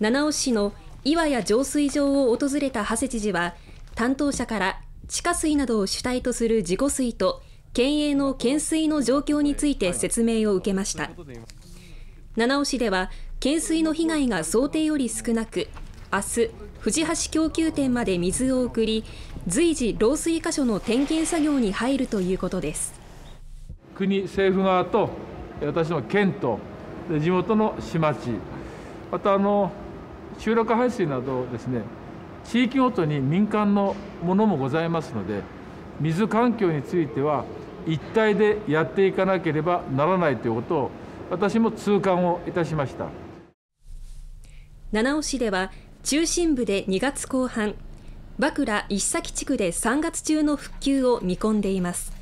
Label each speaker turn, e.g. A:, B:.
A: 七尾市の岩屋浄水場を訪れた馳知事は担当者から地下水などを主体とする自己水と県営の懸水の状況について説明を受けました。七尾市では懸水の被害が想定より少なく明日藤橋供給店まで水を送り随時漏水箇所の点検作業に入るということです。
B: 国政府側と私の県と地元の市町またあの集落排水などですね地域ごとに民間のものもございますので水環境については一体でやっていかなければならないということを私も痛感をいたしました。
A: 七尾市では中心部で2月後半和倉石崎地区で3月中の復旧を見込んでいます。